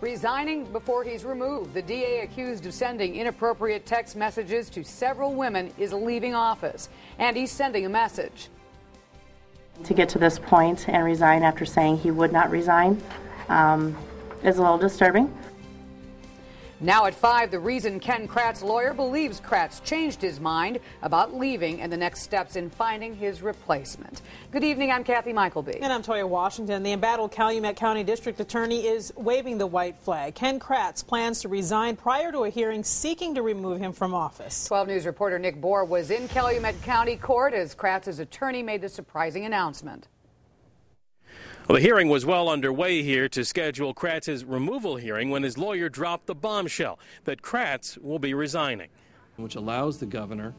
resigning before he's removed. The DA accused of sending inappropriate text messages to several women is leaving office, and he's sending a message. To get to this point and resign after saying he would not resign um, is a little disturbing. Now at 5, the reason Ken Kratz's lawyer believes Kratz changed his mind about leaving and the next steps in finding his replacement. Good evening, I'm Kathy Mykleby. And I'm Toya Washington. The embattled Calumet County District Attorney is waving the white flag. Ken Kratz plans to resign prior to a hearing seeking to remove him from office. 12 News reporter Nick Bohr was in Calumet County Court as Kratz's attorney made the surprising announcement. Well, the hearing was well underway here to schedule Kratz's removal hearing when his lawyer dropped the bombshell that Kratz will be resigning. Which allows the governor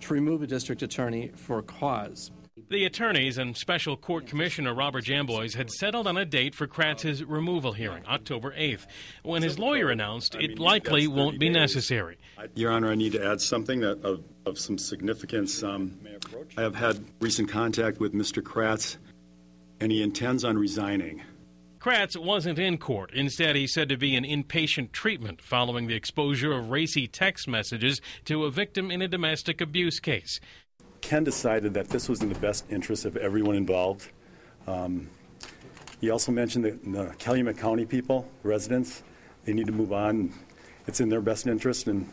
to remove a district attorney for cause. The attorneys and special court commissioner Robert Jambois had settled on a date for Kratz's removal hearing, October 8th, when his lawyer announced it likely won't be necessary. Your Honor, I need to add something that of, of some significance. Um, I have had recent contact with Mr. Kratz and he intends on resigning. Kratz wasn't in court. Instead, he said to be in inpatient treatment following the exposure of racy text messages to a victim in a domestic abuse case. Ken decided that this was in the best interest of everyone involved. Um, he also mentioned that the Calumet County people, residents, they need to move on. It's in their best interest, and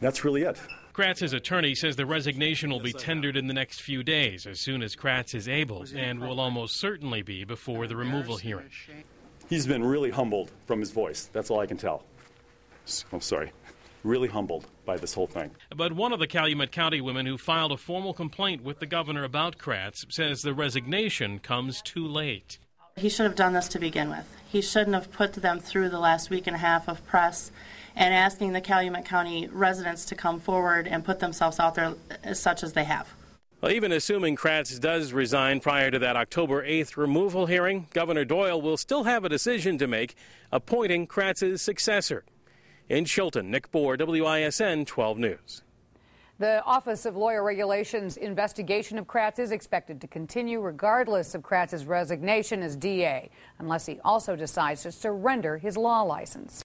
that's really it. Kratz's attorney says the resignation will be tendered in the next few days, as soon as Kratz is able, and will almost certainly be before the removal hearing. He's been really humbled from his voice. That's all I can tell. I'm oh, sorry. Really humbled by this whole thing. But one of the Calumet County women who filed a formal complaint with the governor about Kratz says the resignation comes too late. He should have done this to begin with. He shouldn't have put them through the last week and a half of press and asking the Calumet County residents to come forward and put themselves out there as such as they have. Well, even assuming Kratz does resign prior to that October 8th removal hearing, Governor Doyle will still have a decision to make appointing Kratz's successor. In Chilton, Nick Bohr, WISN 12 News. The Office of Lawyer Regulations investigation of Kratz is expected to continue regardless of Kratz's resignation as DA, unless he also decides to surrender his law license.